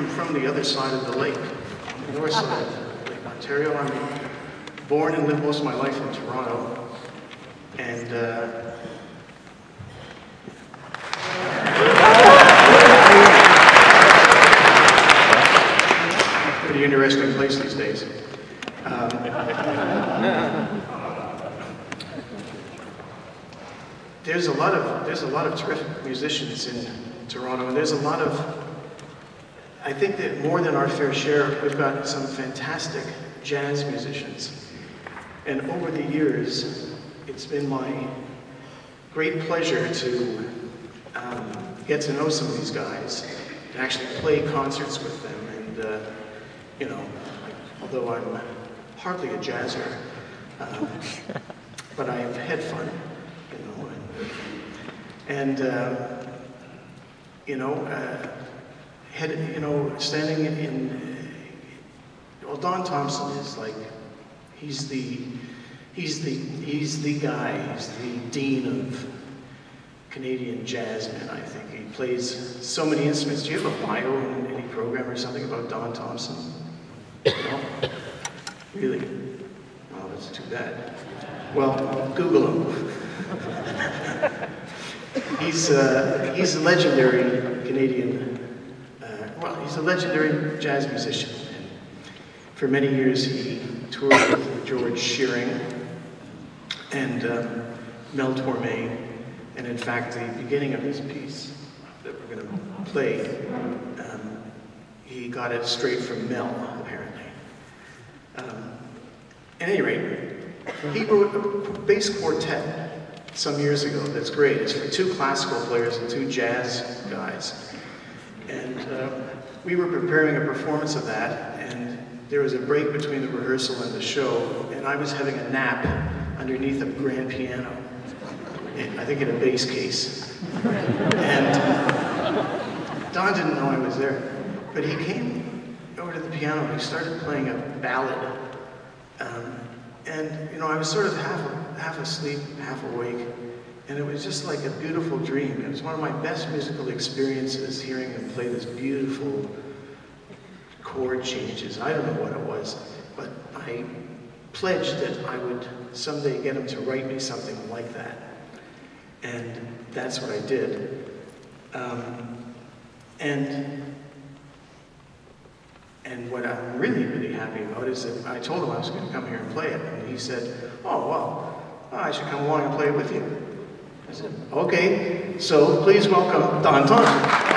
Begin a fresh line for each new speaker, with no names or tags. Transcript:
am from the other side of the lake, the north side of Lake Ontario. I'm born and lived most of my life in Toronto. And uh, pretty interesting place these days. Um, there's a lot of there's a lot of terrific musicians in Toronto, and there's a lot of I think that more than our fair share, we've got some fantastic jazz musicians. And over the years, it's been my great pleasure to um, get to know some of these guys, and actually play concerts with them. And, uh, you know, although I'm hardly a jazzer, um, but I have had fun, you know. And, and uh, you know, had, you know, standing in, well, Don Thompson is like, he's the, he's the, he's the guy, he's the dean of Canadian jazzmen, I think. He plays so many instruments. Do you have a bio in any program or something about Don Thompson? No? Really? Oh, that's too bad. Well, Google him. he's, uh, he's a legendary Canadian he's a legendary jazz musician. For many years, he toured with George Shearing and um, Mel Torme. And in fact, the beginning of this piece that we're going to play, um, he got it straight from Mel, apparently. Um, at any rate, he wrote a bass quartet some years ago that's great. It's for two classical players and two jazz guys. And uh, we were preparing a performance of that, and there was a break between the rehearsal and the show, and I was having a nap underneath a grand piano, I think in a bass case. And Don didn't know I was there, but he came over to the piano and he started playing a ballad. Um, and, you know, I was sort of half, half asleep, half awake. And it was just like a beautiful dream. It was one of my best musical experiences hearing him play this beautiful chord changes. I don't know what it was, but I pledged that I would someday get him to write me something like that. And that's what I did. Um, and and what I'm really, really happy about is that I told him I was going to come here and play it, and he said, oh, well, I should come along and play it with you. I said, okay, so please welcome Don Thompson.